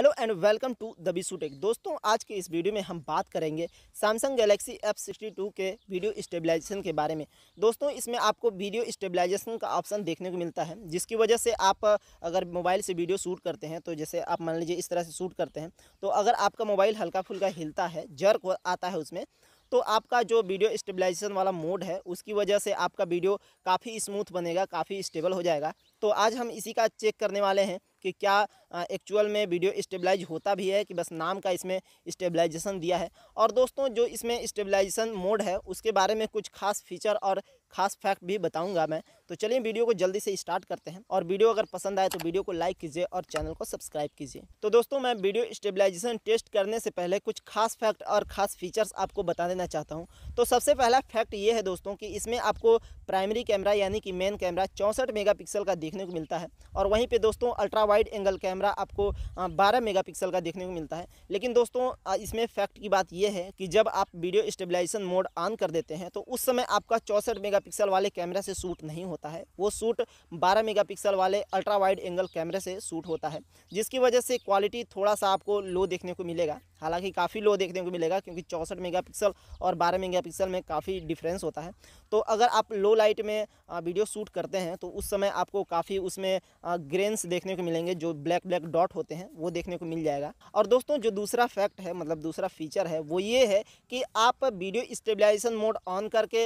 Hello and welcome to the B Tech दोस्तों, आज के इस वीडियो में हम बात करेंगे सैमसंग गैलेक्सी F62 के वीडियो स्टेबलाइजेशन के बारे में। दोस्तों, इसमें आपको वीडियो स्टेबलाइजेशन का ऑप्शन देखने को मिलता है, जिसकी वजह से आप अगर मोबाइल से वीडियो शूट करते हैं तो जैसे आप मान लीजिए इस तरह से शूट करते हैं तो अगर आपका मोबाइल हल्का फुल्का हिलता है जर्क आता है उसमें तो आपका जो वीडियो स्टेबलाइजेशन वाला मोड है, उसकी वजह से आपका वीडियो काफ़ी स्मूथ बनेगा, काफ़ी स्टेबल हो जाएगा। तो आज हम इसी का चेक करने वाले हैं कि क्या एक्चुअल में वीडियो स्टेबलाइज होता भी है कि बस नाम का इसमें स्टेबलाइजेशन दिया है। और दोस्तों, जो इसमें स्टेबलाइजेशन मोड है, उसके बारे में कुछ खास फीचर और खास फैक्ट भी बताऊँगा मैं। तो चलिए वीडियो को जल्दी से स्टार्ट करते हैं। और वीडियो अगर पसंद आए तो वीडियो को लाइक कीजिए और चैनल को सब्सक्राइब कीजिए। तो दोस्तों, मैं वीडियो स्टेबलाइजेशन टेस्ट करने से पहले कुछ खास फैक्ट और खास फीचर्स आपको बता देना चाहता हूँ। तो सबसे पहला फैक्ट ये है दोस्तों कि इसमें आपको प्राइमरी कैमरा यानी कि मेन कैमरा चौंसठ मेगा का देखने को मिलता है। और वहीं पर दोस्तों अल्ट्रा वाइड एंगल कैमरा आपको 12 मेगापिक्सल का देखने को मिलता है। लेकिन दोस्तों इसमें फैक्ट की बात यह है कि जब आप वीडियो स्टेबलाइजेशन मोड ऑन कर देते हैं तो उस समय आपका चौंसठ मेगापिक्सल वाले कैमरा से शूट नहीं होता है। वो शूट 12 मेगापिक्सल वाले अल्ट्रा वाइड एंगल कैमरे से शूट होता है, जिसकी वजह से क्वालिटी थोड़ा सा आपको लो देखने को मिलेगा। हालाँकि काफ़ी लो देखने को मिलेगा क्योंकि चौंसठ मेगापिक्सल और 12 मेगापिक्सल में काफ़ी डिफरेंस होता है। तो अगर आप लो लाइट में वीडियो शूट करते हैं तो उस समय आपको काफ़ी उसमें ग्रेन्स देखने को मिलेंगे, जो ब्लैक ब्लैक डॉट होते हैं, वो देखने को मिल जाएगा। और दोस्तों, जो दूसरा फैक्ट है मतलब दूसरा फीचर है, वो ये है कि आप वीडियो स्टेबलाइजेशन मोड ऑन करके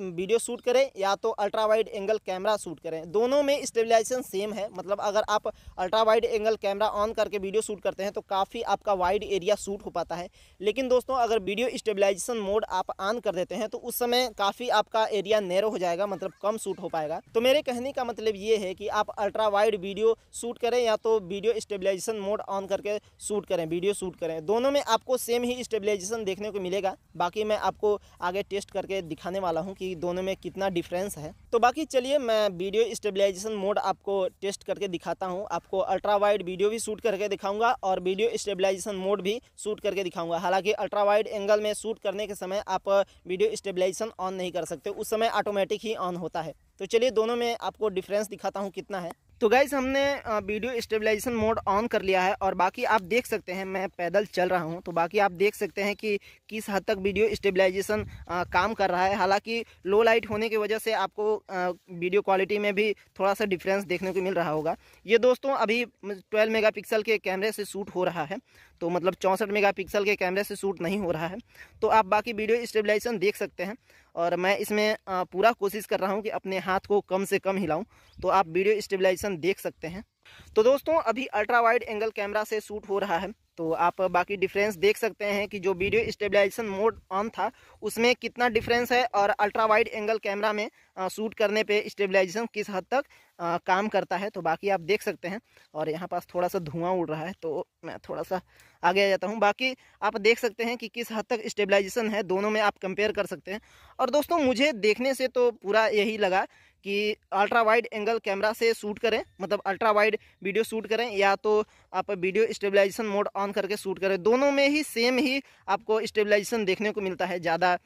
वीडियो शूट करें, या तो ultra wide angle camera shoot करें। दोनों में स्टेबलाइजेशन सेम है मतलब अगर आप ultra wide angle camera on करके वीडियो शूट करते हैं तो काफ़ी आपका वाइड एरिया शूट हो पाता है। लेकिन दोस्तों, अगर वीडियो स्टेबलाइजेशन मोड आप ऑन कर देते हैं तो उस समय काफ़ी आपका एरिया नैरो हो जाएगा मतलब कम शूट हो पाएगा। तो मेरे कहने का मतलब ये है कि आप अल्ट्रा वाइड वीडियो शूट करें या तो वीडियो स्टेबलाइजेशन मोड ऑन करके शूट करें वीडियो शूट करें। दोनों में आपको सेम ही स्टेबलाइजेशन देखने को मिलेगा। बाकी मैं आपको आगे टेस्ट करके दिखाने वाला हूँ कि दोनों में कितना डिफरेंस है। तो बाकी चलिए, मैं वीडियो स्टेबलाइजेशन मोड आपको टेस्ट करके दिखाता हूँ। आपको अल्ट्रा वाइड वीडियो भी शूट करके दिखाऊँगा और वीडियो स्टेबलाइजेशन मोड भी शूट करके दिखाऊँगा। हालाँकि अल्ट्रा वाइड एंगल में शूट करने के समय आप वीडियो स्टेबलाइजेशन ऑन नहीं कर सकते। उस समय ऑटोमेटिक ही ऑन होता है। तो चलिए दोनों में आपको डिफरेंस दिखाता हूँ कितना है। तो गाइज़ हमने वीडियो स्टेबलाइजेशन मोड ऑन कर लिया है और बाकी आप देख सकते हैं, मैं पैदल चल रहा हूँ तो बाकी आप देख सकते हैं कि किस हद तक वीडियो स्टेबलाइजेशन काम कर रहा है। हालाँकि लो लाइट होने की वजह से आपको वीडियो क्वालिटी में भी थोड़ा सा डिफरेंस देखने को मिल रहा होगा। ये दोस्तों, अभी 12 मेगापिक्सल के कैमरे से शूट हो रहा है तो मतलब चौंसठ मेगापिक्सल के कैमरे से शूट नहीं हो रहा है। तो आप बाकी वीडियो स्टेबलाइजेशन देख सकते हैं। और मैं इसमें पूरा कोशिश कर रहा हूँ कि अपने हाथ को कम से कम हिलाऊँ। तो आप वीडियो स्टेबलाइजेशन देख सकते हैं। तो दोस्तों अभी अल्ट्रा वाइड एंगल कैमरा से शूट हो रहा है। तो आप बाकी डिफरेंस देख सकते हैं कि जो वीडियो स्टेबलाइजेशन मोड ऑन था उसमें कितना डिफरेंस है और अल्ट्रा वाइड एंगल कैमरा में शूट करने पे स्टेबलाइजेशन किस हद तक आ, काम करता है तो बाकी आप देख सकते हैं। और यहाँ पास थोड़ा सा धुआँ उड़ रहा है तो मैं थोड़ा सा आगे आ जाता हूँ। बाकी आप देख सकते हैं कि किस हद तक स्टेबलाइजेशन है दोनों में आप कंपेयर कर सकते हैं। और दोस्तों मुझे देखने से तो पूरा यही लगा कि अल्ट्रा वाइड एंगल कैमरा से शूट करें मतलब अल्ट्रा वाइड वीडियो शूट करें या तो आप वीडियो स्टेबलाइजेशन मोड ऑन करके शूट करें। दोनों में ही सेम ही आपको स्टेबलाइजेशन देखने को मिलता है, ज़्यादा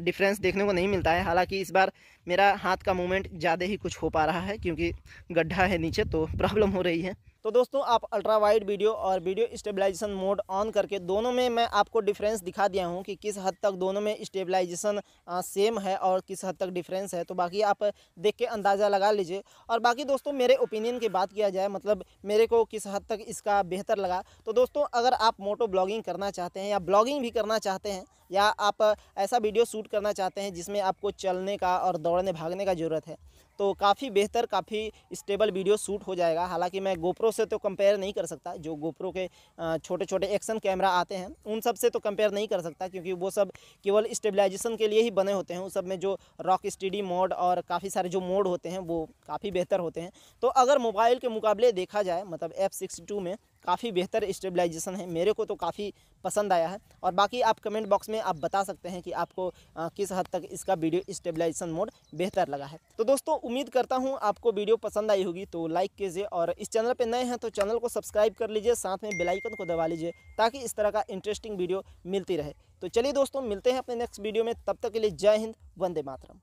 डिफरेंस देखने को नहीं मिलता है। हालाँकि इस बार मेरा हाथ का मूवमेंट ज़्यादा ही कुछ हो पा रहा है क्योंकि गड्ढा है नीचे तो प्रॉब्लम हो रही है। तो दोस्तों, आप अल्ट्रा वाइड वीडियो और वीडियो स्टेबलाइजेशन मोड ऑन करके दोनों में मैं आपको डिफरेंस दिखा दिया हूँ कि किस हद तक दोनों में स्टेबलाइजेशन सेम है और किस हद तक डिफरेंस है। तो बाकी आप देख के अंदाज़ा लगा लीजिए। और बाकी दोस्तों, मेरे ओपिनियन की बात किया जाए मतलब मेरे को किस हद तक इसका बेहतर लगा। तो दोस्तों, अगर आप मोटो ब्लॉगिंग करना चाहते हैं या ब्लॉगिंग भी करना चाहते हैं या आप ऐसा वीडियो शूट करना चाहते हैं जिसमें आपको चलने का और दौड़ने भागने का ज़रूरत है तो काफ़ी बेहतर, काफ़ी स्टेबल वीडियो शूट हो जाएगा। हालाँकि मैं गोप्रो से तो कंपेयर नहीं कर सकता, जो गोप्रो के छोटे छोटे एक्शन कैमरा आते हैं, उन सबसे तो कंपेयर नहीं कर सकता क्योंकि वो सब केवल स्टेबलाइजेशन के लिए ही बने होते हैं उस सब में जो रॉक स्टडी मोड और काफ़ी सारे जो मोड होते हैं, वो काफ़ी बेहतर होते हैं। तो अगर मोबाइल के मुकाबले देखा जाए मतलब एफ़ में काफ़ी बेहतर स्टेबलाइजेशन है। मेरे को तो काफ़ी पसंद आया है। और बाकी आप कमेंट बॉक्स में आप बता सकते हैं कि आपको किस हद तक इसका वीडियो स्टेबलाइजेशन मोड बेहतर लगा है। तो दोस्तों, उम्मीद करता हूँ आपको वीडियो पसंद आई होगी तो लाइक कीजिए और इस चैनल पर नए हैं तो चैनल को सब्सक्राइब कर लीजिए, साथ में बेलाइकन को दबा लीजिए, ताकि इस तरह का इंटरेस्टिंग वीडियो मिलती रहे। तो चलिए दोस्तों, मिलते हैं अपने नेक्स्ट वीडियो में, तब तक के लिए जय हिंद, वंदे मातरम।